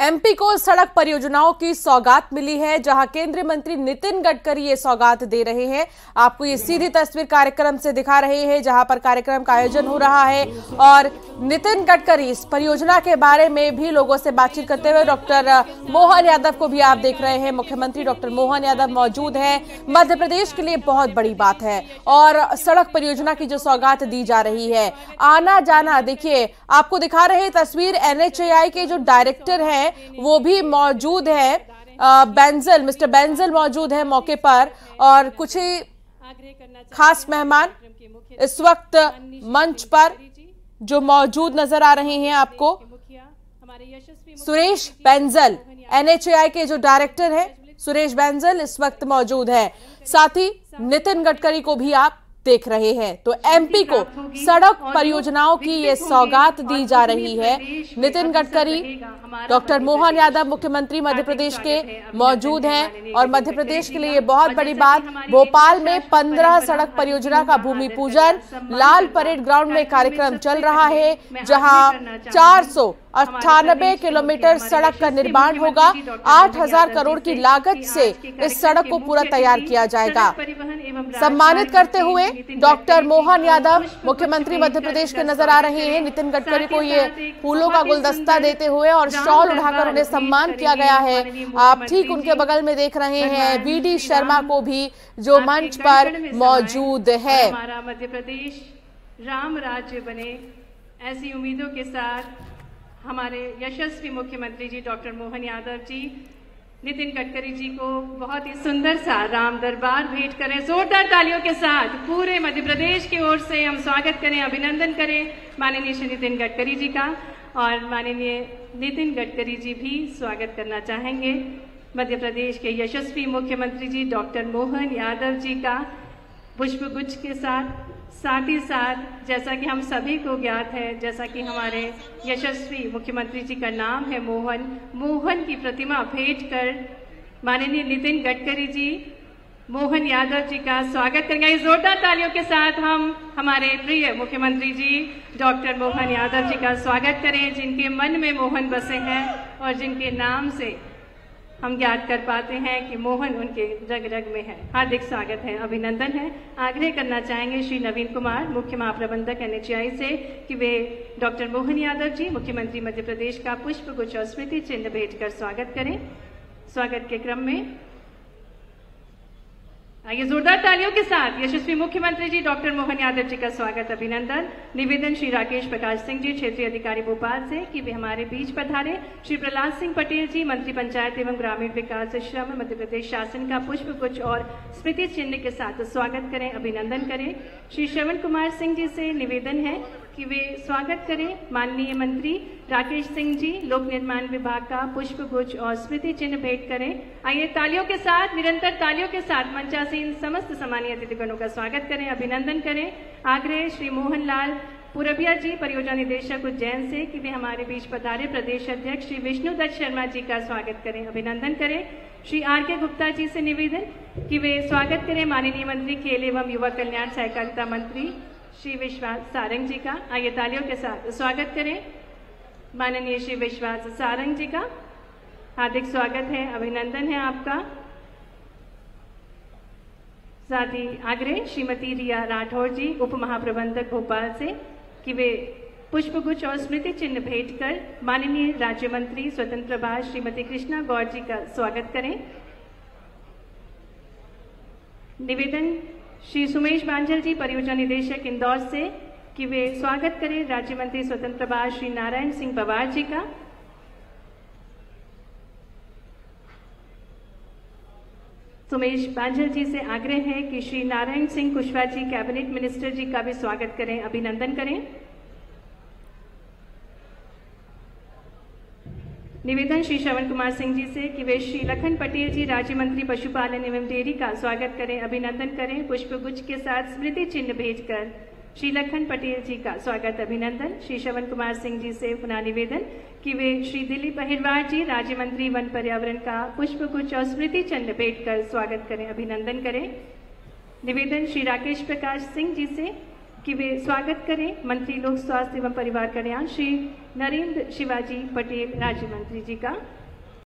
MP को सड़क परियोजनाओं की सौगात मिली है, जहाँ केंद्रीय मंत्री नितिन गडकरी ये सौगात दे रहे हैं। आपको ये सीधी तस्वीर कार्यक्रम से दिखा रहे हैं, जहाँ पर कार्यक्रम का आयोजन हो रहा है। और नितिन गडकरी इस परियोजना के बारे में भी लोगों से बातचीत करते हुए डॉक्टर मोहन यादव को भी आप देख रहे हैं। मुख्यमंत्री डॉक्टर मोहन यादव मौजूद है। मध्य प्रदेश के लिए बहुत बड़ी बात है। और सड़क परियोजना की जो सौगात दी जा रही है, आना जाना, देखिए, आपको दिखा रहे तस्वीर एनएचएआई के जो डायरेक्टर हैं वो भी मौजूद है। बेंजल, मिस्टर बेंजल मौजूद है मौके पर और कुछ ही खास मेहमान इस वक्त मंच पर जो मौजूद नज़र आ रहे हैं आपको। सुरेश बेंजल, एनएचएआई के जो डायरेक्टर हैं, सुरेश बेंजल इस वक्त मौजूद है। साथ ही नितिन गडकरी को भी आप देख रहे हैं। तो एमपी को सड़क परियोजनाओं की ये सौगात दी जा रही है। नितिन गडकरी डॉक्टर मोहन यादव मुख्यमंत्री मध्य प्रदेश के मौजूद हैं और मध्य प्रदेश के लिए ये बहुत बड़ी बात भोपाल में पंद्रह सड़क परियोजना का भूमि पूजन लाल परेड ग्राउंड में कार्यक्रम चल रहा है जहाँ चार सौ अट्ठानबे किलोमीटर सड़क का निर्माण होगा। आठ हज़ार करोड़ की लागत से इस सड़क को पूरा तैयार किया जाएगा। सम्मानित करते हुए डॉक्टर मोहन यादव मुख्यमंत्री मध्य प्रदेश के नज़र आ रहे हैं। नितिन गडकरी को ये फूलों का गुलदस्ता देते हुए और शॉल उठाकर उन्हें सम्मान किया गया है। आप ठीक उनके बगल में देख रहे हैं। बी डी शर्मा को भी जो मंच पर मौजूद है। हमारा मध्य प्रदेश राम राज्य बने ऐसी उम्मीदों के साथ हमारे यशस्वी मुख्यमंत्री जी, डॉक्टर मोहन यादव जी, नितिन गडकरी जी को बहुत ही सुंदर सा राम दरबार भेंट करें, जोरदार तालियों के साथ पूरे मध्य प्रदेश की ओर से हम स्वागत करें, अभिनंदन करें माननीय श्री नितिन गडकरी जी का और माननीय नितिन गडकरी जी भी स्वागत करना चाहेंगे। मध्य प्रदेश के यशस्वी मुख्यमंत्री जी, डॉक्टर मोहन यादव जी का पुष्पगुच्छ के साथ साथ ही साथ, जैसा कि हम सभी को ज्ञात है, जैसा कि हमारे यशस्वी मुख्यमंत्री जी का नाम है मोहन मोहन की प्रतिमा भेंट कर माननीय नितिन गडकरी जी, मोहन यादव जी का स्वागत करेंगे। जोरदार तालियों के साथ हम हमारे प्रिय मुख्यमंत्री जी, डॉक्टर मोहन यादव जी का स्वागत करें, जिनके मन में मोहन बसे हैं और जिनके नाम से हम याद कर पाते हैं कि मोहन उनके रग रग में है। हार्दिक स्वागत है, अभिनंदन है। आग्रह करना चाहेंगे श्री नवीन कुमार, मुख्य महाप्रबंधक, एनएचआई से, कि वे डॉक्टर मोहन यादव जी, मुख्यमंत्री मध्य प्रदेश का पुष्प गुच्छ और स्मृति चिन्ह भेंट कर स्वागत करें। स्वागत के क्रम में आइए जोरदार तालियों के साथ यशस्वी मुख्यमंत्री जी डॉक्टर मोहन यादव जी का स्वागत अभिनंदन। निवेदन श्री राकेश प्रकाश सिंह जी, क्षेत्रीय अधिकारी भोपाल से कि वे हमारे बीच पधारे। श्री प्रहलाद सिंह पटेल जी, मंत्री पंचायत एवं ग्रामीण विकास श्रम, मध्य प्रदेश शासन का पुष्प गुच्छ और स्मृति चिन्ह के साथ स्वागत करें, अभिनंदन करें। श्री श्रवण कुमार सिंह जी से निवेदन है कि वे स्वागत करें माननीय मंत्री राकेश सिंह जी, लोक निर्माण विभाग का पुष्प गुच्छ और स्मृति चिन्ह भेंट करें। आइए तालियों के साथ, निरंतर तालियों के साथ मंचासीन समस्त सम्मानीय अतिथिगणों का स्वागत करें, अभिनंदन करें। आग्रह श्री मोहन लाल पुरबिया जी, परियोजना निदेशक उज्जैन से कि वे हमारे बीच पधारे। प्रदेश अध्यक्ष श्री विष्णु दत्त शर्मा जी का स्वागत करें, अभिनंदन करें। श्री आर के गुप्ता जी से निवेदन कि वे स्वागत करें माननीय मंत्री खेल एवं युवा कल्याण सहकारिता मंत्री श्री विश्वास सारंग जी का। आइए तालियों के साथ स्वागत करें। माननीय श्री विश्वास सारंग जी का। हार्दिक स्वागत है, अभिनंदन है आपका। साथ ही आग्रह श्रीमती रिया राठौर जी उप महाप्रबंधक भोपाल से, कि वे पुष्पगुच्छ और स्मृति चिन्ह भेंट कर माननीय राज्य मंत्री स्वतंत्र प्रभार श्रीमती कृष्णा गौर जी का स्वागत करें। निवेदन श्री सुमेश बांझल जी, परियोजना निदेशक इंदौर से, कि वे स्वागत करें राज्य मंत्री स्वतंत्र प्रभार श्री नारायण सिंह पवार जी का। सुमेश बांझल जी से आग्रह है कि श्री नारायण सिंह कुशवाहा जी, कैबिनेट मिनिस्टर जी का भी स्वागत करें, अभिनंदन करें। निवेदन श्री श्रवण कुमार सिंह जी से कि वे श्री लखन पटेल जी राज्य मंत्री पशुपालन एवं डेयरी का स्वागत करें, अभिनंदन करें पुष्प गुच्छ के साथ स्मृति चिन्ह भेजकर श्री लखन पटेल जी का स्वागत, अभिनंदन। श्री श्रवण कुमार सिंह जी से पुनः निवेदन कि वे श्री दिलीप अहिरवार जी राज्य मंत्री वन पर्यावरण का पुष्प गुच्छ और स्मृति चिन्ह भेंट कर स्वागत करें, अभिनंदन करें। निवेदन श्री राकेश प्रकाश सिंह जी से कि वे स्वागत करें। मंत्री लोक स्वास्थ्य एवं परिवार कल्याण श्री नरेंद्र शिवाजी पटेल, राज्य मंत्री जी का।